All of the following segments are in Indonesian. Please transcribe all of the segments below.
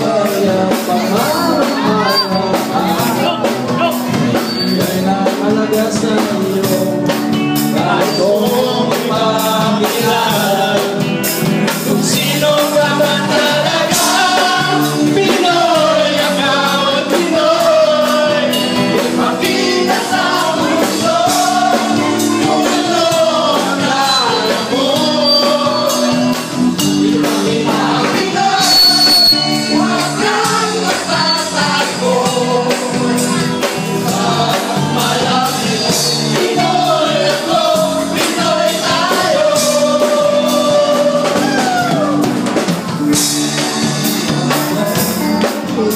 Oh, yeah.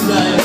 Israel.